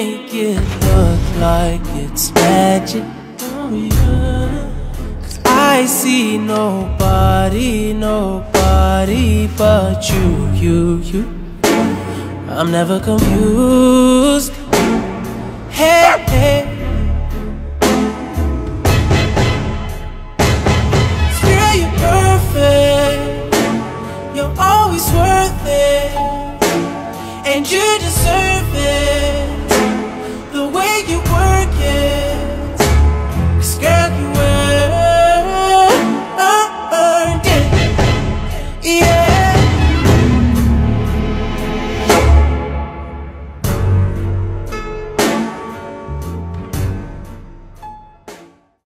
make it look like it's magic. Cause I see nobody, nobody but you, you, you. I'm never confused. Hey, hey. Girl, you're perfect. You're always worth it. And you deserve Yeah.